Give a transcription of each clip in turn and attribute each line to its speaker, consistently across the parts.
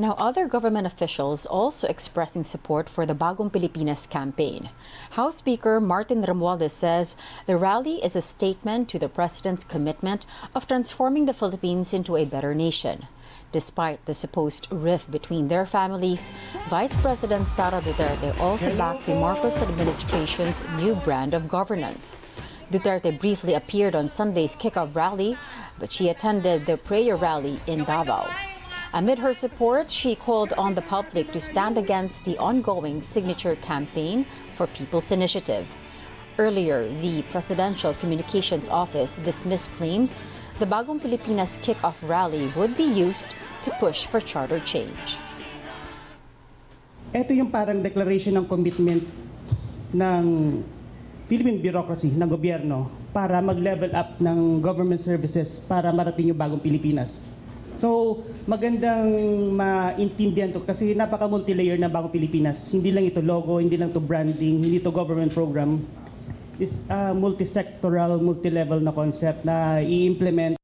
Speaker 1: Now, other government officials also expressing support for the Bagong Pilipinas campaign. House Speaker Martin Romualdez says the rally is a statement to the president's commitment of transforming the Philippines into a better nation. Despite the supposed rift between their families, Vice President Sara Duterte also backed the Marcos administration's new brand of governance. Duterte briefly appeared on Sunday's kickoff rally, but she attended the prayer rally in Davao. Amid her support, she called on the public to stand against the ongoing signature campaign for People's Initiative. Earlier, the Presidential Communications Office dismissed claims the Bagong Pilipinas kickoff rally would be used to push for charter change.
Speaker 2: Ito yung parang declaration ng commitment ng Philippine bureaucracy, ng gobyerno, para mag-level up ng government services para marating yung bagong Pilipinas. So, magandang maintindihan to kasi napaka-multi-layer na bagong Pilipinas. Hindi lang ito logo, hindi lang ito branding, hindi ito government program. It's a multi-sectoral, multi-level na concept na i-implement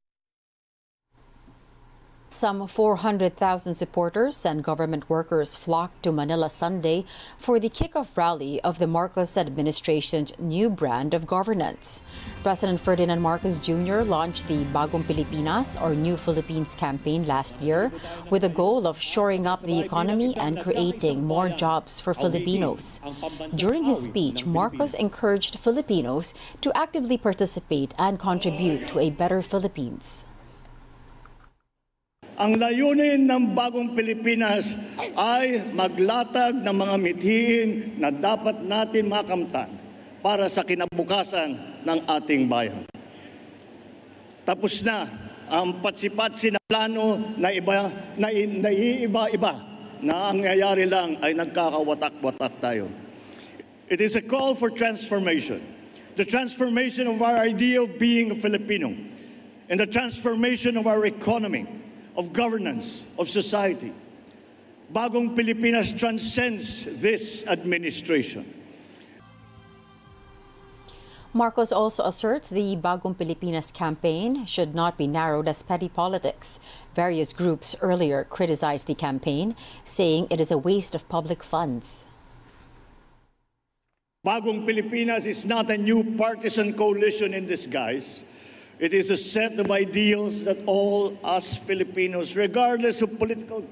Speaker 1: Some 400,000 supporters and government workers flocked to Manila Sunday for the kickoff rally of the Marcos administration's new brand of governance. President Ferdinand Marcos Jr. launched the Bagong Pilipinas or New Philippines campaign last year with the goal of shoring up the economy and creating more jobs for Filipinos. During his speech, Marcos encouraged Filipinos to actively participate and contribute to a better Philippines.
Speaker 3: Ang layunin ng bagong Pilipinas ay maglatag ng mga mithiin na dapat natin makamtan para sa kinabukasan ng ating bayan. Tapos na ang patsipatsi na plano na iba na naiiba-iba na ang nangyayari lang ay nagkakawatak-watak tayo. It is a call for transformation. The transformation of our idea of being a Filipino and the transformation of our economy of governance, of society. Bagong Pilipinas transcends this administration.
Speaker 1: Marcos also asserts the Bagong Pilipinas campaign should not be narrowed as petty politics. Various groups earlier criticized the campaign, saying it is a waste of public funds.
Speaker 3: Bagong Pilipinas is not a new partisan coalition in disguise. It is a set of ideals that all us Filipinos, regardless of political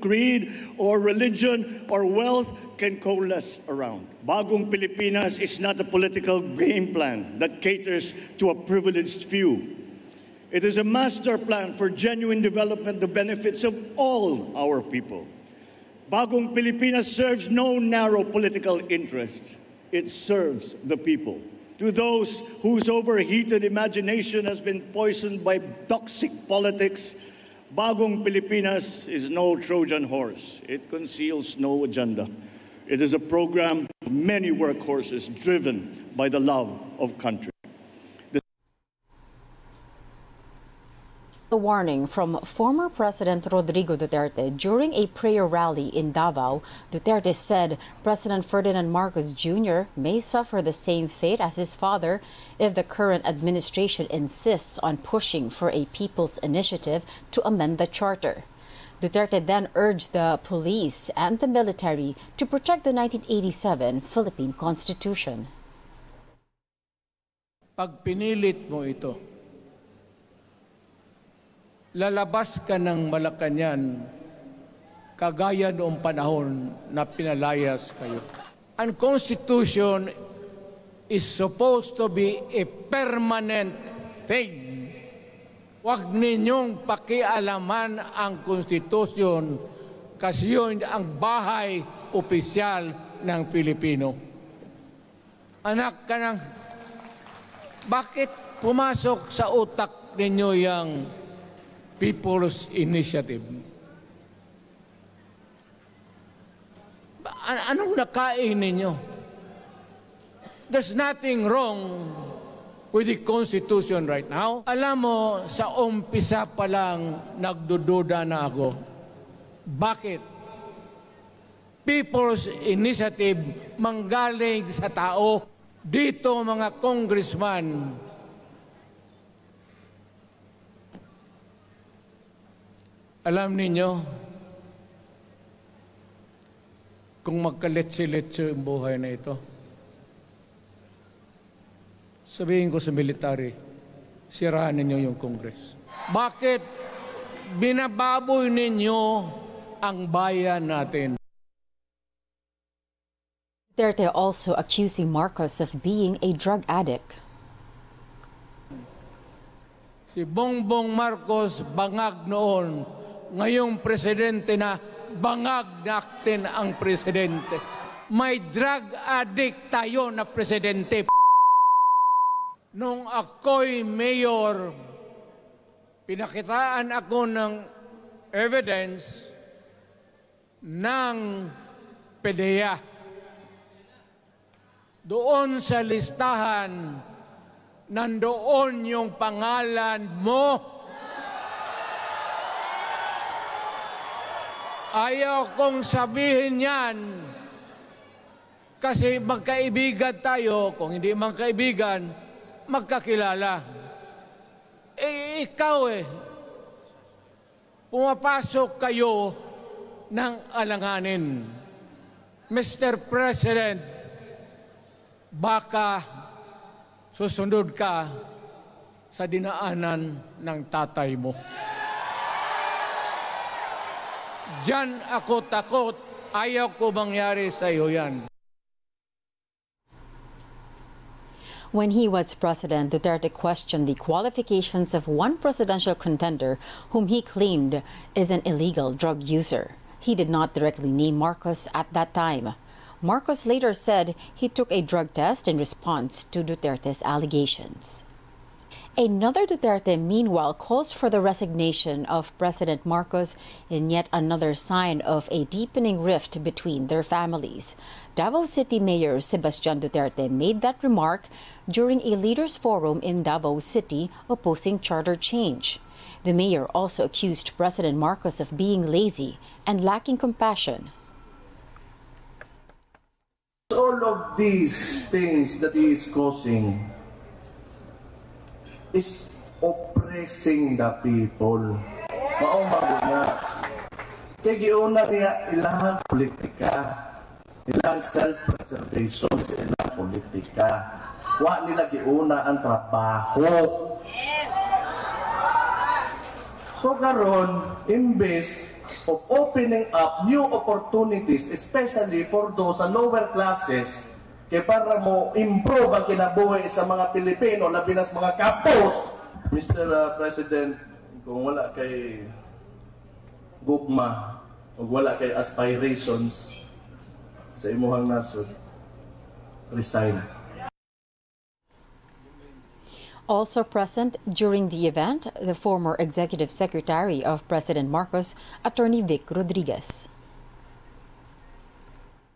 Speaker 3: creed or religion or wealth, can coalesce around. Bagong Pilipinas is not a political game plan that caters to a privileged few. It is a master plan for genuine development, the benefits of all our people. Bagong Pilipinas serves no narrow political interests. It serves the people to those whose overheated imagination has been poisoned by toxic politics, Bagong Pilipinas is no Trojan horse. It conceals no agenda. It is a program of many workhorses driven by the love of country.
Speaker 1: A warning from former President Rodrigo Duterte during a prayer rally in Davao. Duterte said President Ferdinand Marcos Jr. may suffer the same fate as his father if the current administration insists on pushing for a people's initiative to amend the charter. Duterte then urged the police and the military to protect the 1987 Philippine Constitution.
Speaker 4: Pag pinilit mo ito, lalabas ka ng Malacanang kagaya noong panahon na pinalayas kayo. Ang Constitution is supposed to be a permanent thing. Huwag ninyong pakialaman ang Constitution kasi yun ang bahay opisyal ng Pilipino. Anak ka ng... Bakit pumasok sa utak ninyo yung People's Initiative. An- anong nakain ninyo? There's nothing wrong with the Constitution right now. Alam mo, sa umpisa pa lang, nagdududa na ako. Bakit? People's Initiative manggaling sa tao. Dito mga congressman, Alam ninyo, kung magkaletse-letse ang buhay na ito. Sabihin ko sa military, sirahan ninyo yung Congress. Bakit binababoy ninyo ang bayan natin?
Speaker 1: Duterte also accusing Marcos of being a drug addict.
Speaker 4: Si Bongbong Marcos bangag noon, ngayong presidente na bangag natin ang presidente. May drug addict tayo na presidente. Nung ako'y mayor, pinakitaan ako ng evidence ng PDEA. Doon sa listahan, nandoon yung pangalan mo. Ayaw kong sabihin yan kasi magkaibigan tayo. Kung hindi magkaibigan, magkakilala. Eh, ikaw eh, pumapasok kayo ng alanganin. Mr. President, baka susunod ka sa dinaanan ng tatay mo. Diyan ako takot. Ayaw ko mangyari sa iyo yan.
Speaker 1: When he was president, Duterte questioned the qualifications of one presidential contender whom he claimed is an illegal drug user. He did not directly name Marcos at that time. Marcos later said he took a drug test in response to Duterte's allegations. Another Duterte, meanwhile, calls for the resignation of President Marcos in yet another sign of a deepening rift between their families. Davao City Mayor Sebastian Duterte made that remark during a leaders' forum in Davao City opposing charter change. The mayor also accused President Marcos of being lazy and lacking compassion.
Speaker 5: All of these things that he is causing is oppressing the people. Mao na. Kaya giuna niya ilang politika, ilang self-preservation sa ilang politika. Wa nila giuna ang trabaho. So karon, imbes of opening up new opportunities, especially for those sa lower classes, kaya para mo improve ang kinabuhi sa mga Pilipino, labi na sa mga kapos. Mr. uh, President, kung wala kay gugma, o wala kay aspirations sa imuhang nasod, resign.
Speaker 1: Also present during the event, the former executive secretary of President Marcos, Attorney Vic Rodriguez.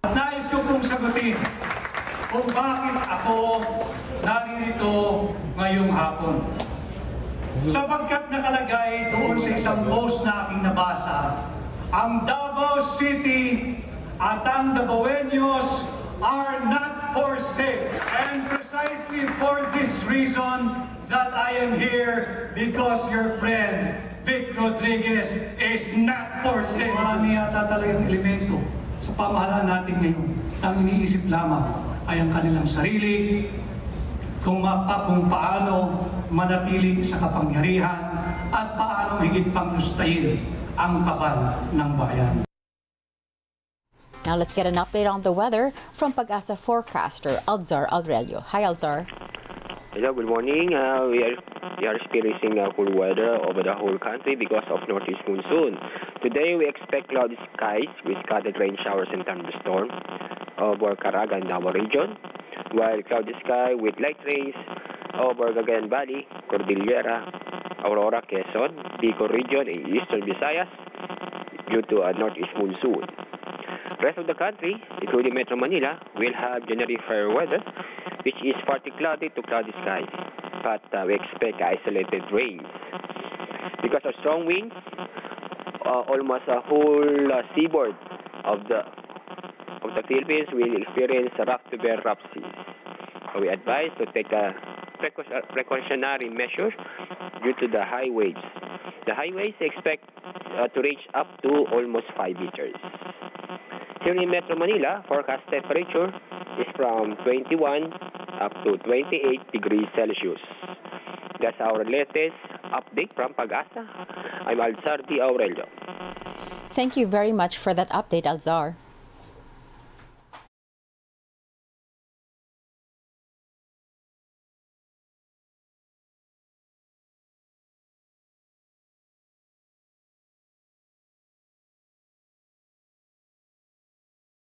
Speaker 6: Nais ko pong sagutin kung bakit ako naririto ngayong hapon. Sapagkat nakalagay doon sa isang post na aking nabasa, ang Davao City at ang Davaoenos are not for sale. And precisely for this reason that I am here because your friend Vic Rodriguez is not for sale. Marami yata talagang elemento sa pamahalaan natin ngayon. Ang iniisip lamang ay ang kanilang sarili, kung, mapa, kung paano manatili sa kapangyarihan at paano higit pang gustayin ang kabal ng bayan.
Speaker 1: Now let's get an update on the weather from Pag-asa forecaster Alzar Alrelio. Hi Alzar.
Speaker 7: Hello, good morning. Uh, we are we are experiencing uh, cool weather over the whole country because of northeast monsoon. Today we expect cloudy skies with scattered rain showers and thunderstorm over Caraga and Davao region, while cloudy sky with light rains over Cagayan Valley, Cordillera, Aurora, Quezon, Bicol region, and eastern Visayas due to a northeast monsoon. Rest of the country, including Metro Manila, will have generally fair weather, which is partly cloudy to cloudy skies, but uh, we expect isolated rains. Because of strong winds, uh, almost a whole uh, seaboard of the the Philippines will experience rough to. So we advise to take a precautionary measure due to the high waves The high waves expect uh, to reach up to almost 5 meters. Here in Metro Manila, forecast temperature is from 21 up to 28 degrees Celsius. That's our latest update from Pag-asa. I'm Alzar D. Aurelio.
Speaker 1: Thank you very much for that update, Alzar.